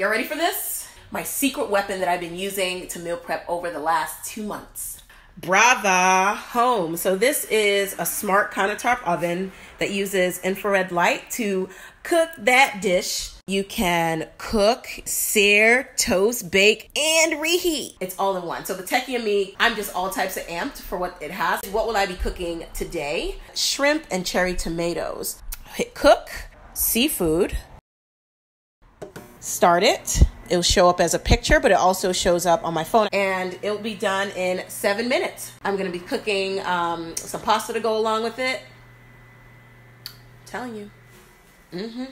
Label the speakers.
Speaker 1: You ready for this? My secret weapon that I've been using to meal prep over the last two months. Brava Home. So this is a smart countertop oven that uses infrared light to cook that dish. You can cook, sear, toast, bake, and reheat. It's all in one. So the techie and me, I'm just all types of amped for what it has. What will I be cooking today? Shrimp and cherry tomatoes. Hit cook, seafood, start it. It'll show up as a picture, but it also shows up on my phone, and it'll be done in seven minutes. I'm gonna be cooking um, some pasta to go along with it. I'm telling you. Mm-hmm.